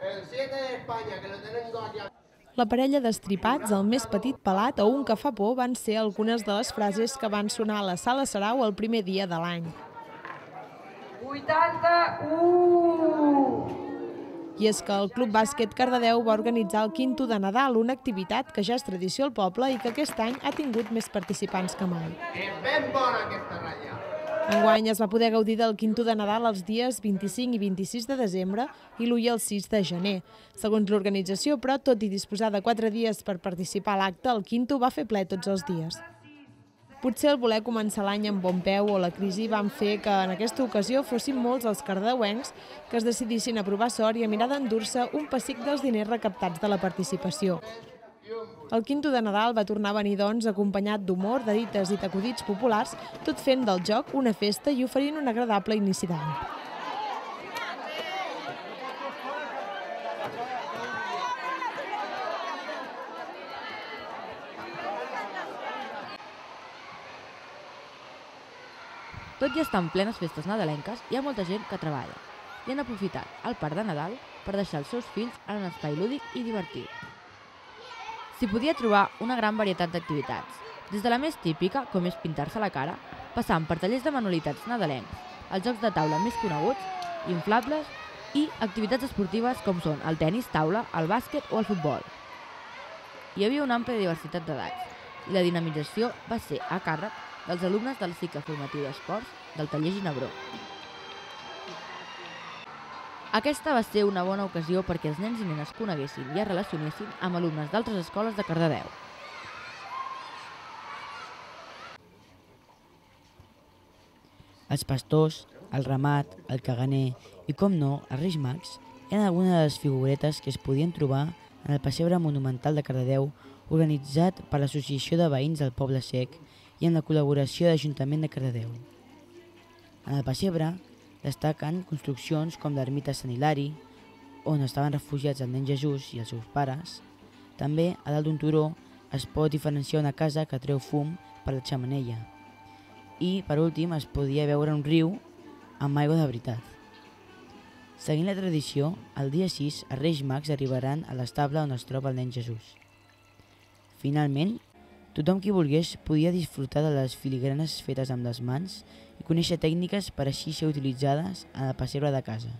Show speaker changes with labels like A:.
A: El 7 de España, que lo tengo aquí.
B: La parella d'estripats, el més petit pelat o un que fa por van ser algunes de les frases que van sonar a la sala Sarau el primer dia de l'any.
C: 81!
B: I és que el Club Bàsquet Cardedeu va organitzar el Quinto de Nadal, una activitat que ja és tradició al poble i que aquest any ha tingut més participants que mai.
A: És ben bona aquesta ratlla.
B: Enguany es va poder gaudir del Quinto de Nadal els dies 25 i 26 de desembre i l'1 i el 6 de gener. Segons l'organització, però, tot i disposar de 4 dies per participar a l'acte, el Quinto va fer ple tots els dies. Potser el voler començar l'any amb bon peu o la crisi van fer que en aquesta ocasió fossin molts els cardeuencs que es decidissin a provar sort i a mirar d'endur-se un pessic dels diners recaptats de la participació. El quinto de Nadal va tornar a venir, doncs, acompanyat d'humor, de dites i d'acudits populars, tot fent del joc una festa i oferint un agradable inici d'any.
D: Tot i estar en plenes festes nadalenques, hi ha molta gent que treballa i han aprofitat el parc de Nadal per deixar els seus fills en un espai lúdic i divertit. S'hi podia trobar una gran varietat d'activitats, des de la més típica, com és pintar-se la cara, passant per tallers de manualitats nadalencs, els jocs de taula més coneguts, inflables i activitats esportives com són el tennis taula, el bàsquet o el futbol. Hi havia una àmplia diversitat d'edats i la dinamització va ser a càrrec dels alumnes del cicle formatiu d'esports del taller Ginebró. Aquesta va ser una bona ocasió perquè els nens i nenes coneguessin i es relacionessin amb alumnes d'altres escoles de Cardedeu.
E: Els pastors, el ramat, el caganer i, com no, els Reis Mags eren algunes de les figuretes que es podien trobar en el pessebre monumental de Cardedeu organitzat per l'Associació de Veïns del Poble Sec i amb la col·laboració de l'Ajuntament de Cardedeu. En el pessebre destaquen construccions com l'ermita Sant Hilari, on estaven refugiats el nen Jesús i els seus pares. També, a dalt d'un turó, es pot diferenciar una casa que treu fum per la xamanella. I, per últim, es podia veure un riu amb aigua de veritat. Seguint la tradició, el dia 6 els Reis Mags arribaran a l'estable on es troba el nen Jesús. Finalment, tothom qui volgués podia disfrutar de les filigranes fetes amb les mans i conèixer tècniques per així ser utilitzades en el pessebre de casa.